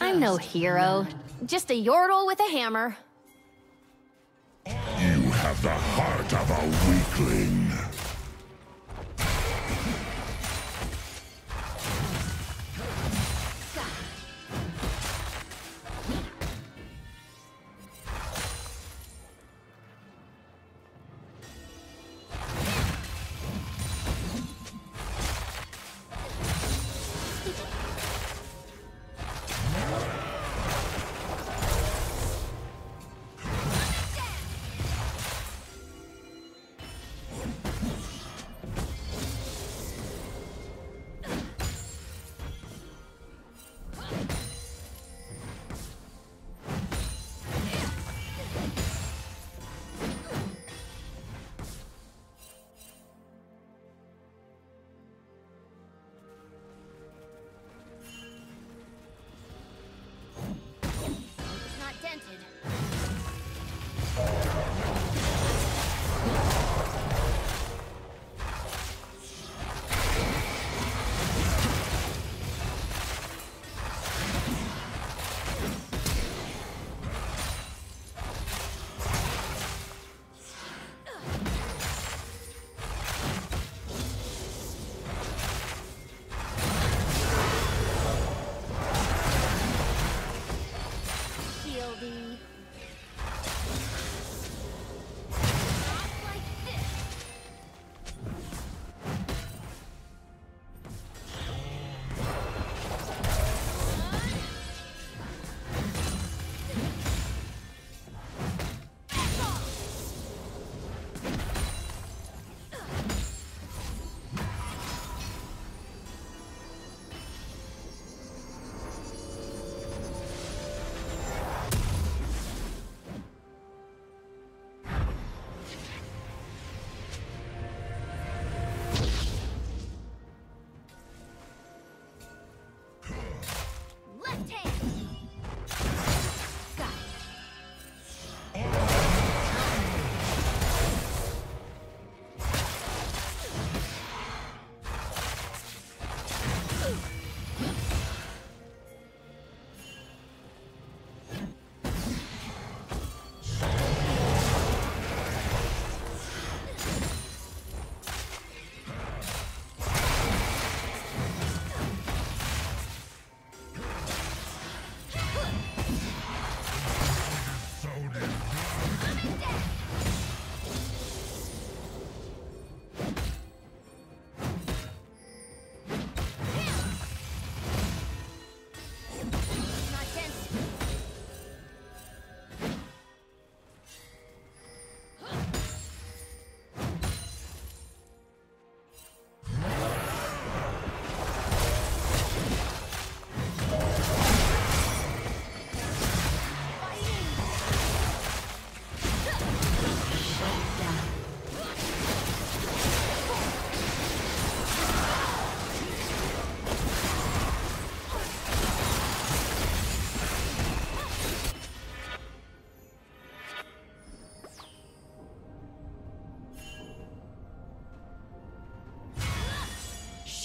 I'm no hero. Just a yordle with a hammer. You have the heart of a weakling.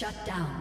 Shut down.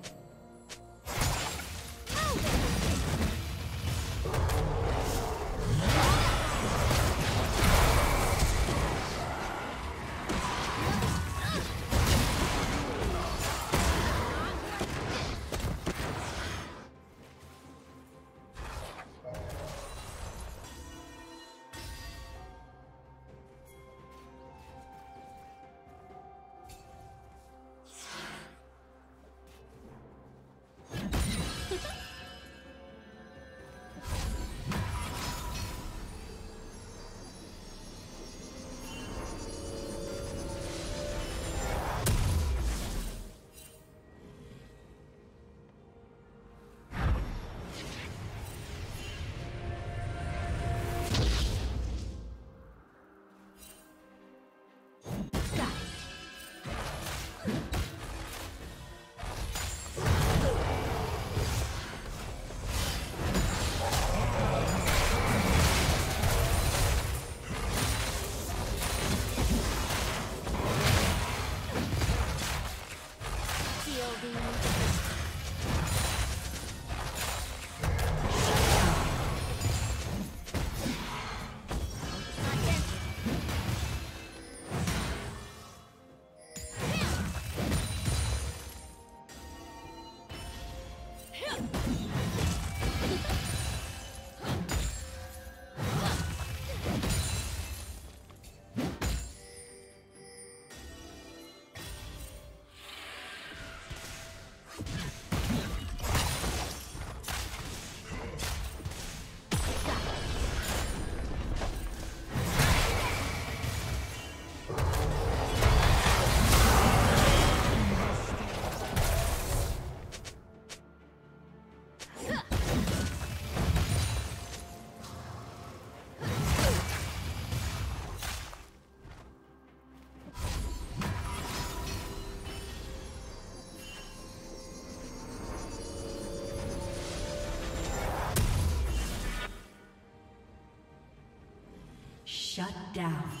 Shut down.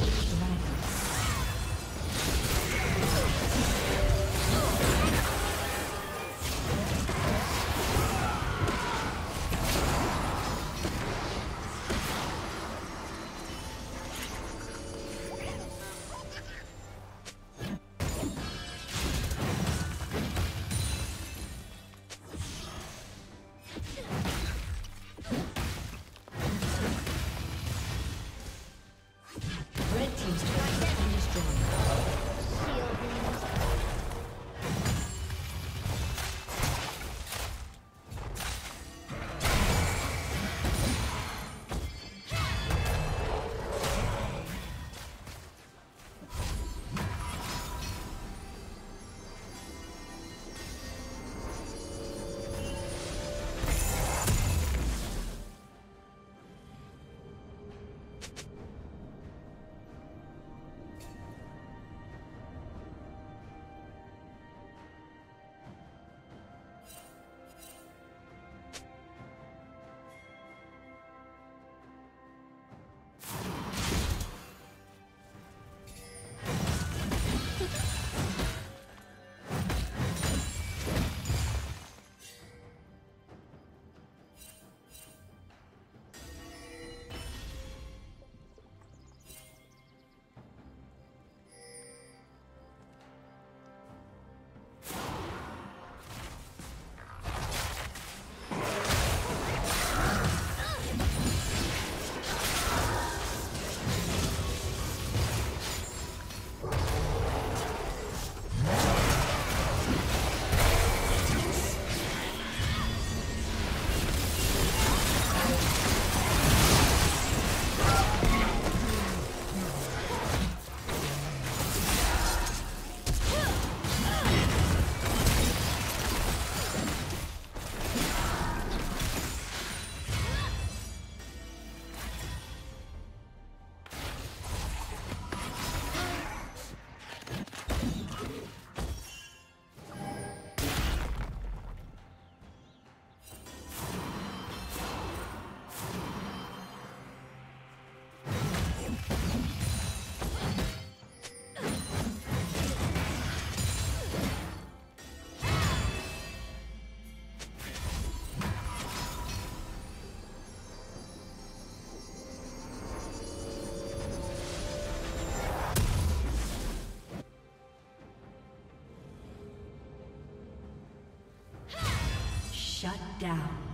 Shut down.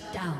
Shut down.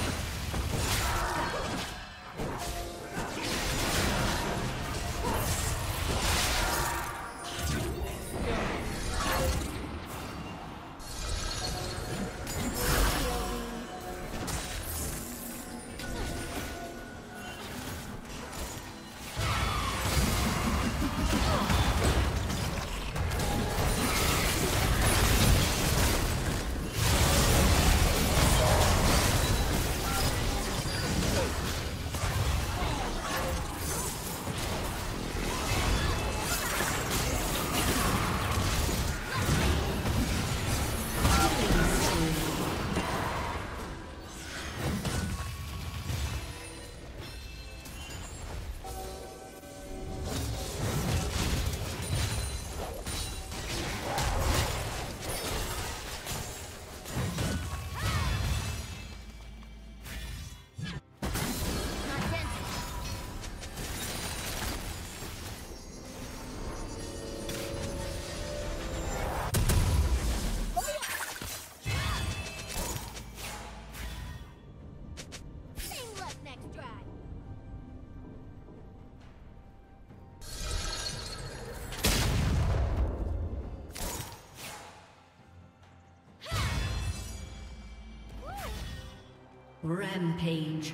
Rampage.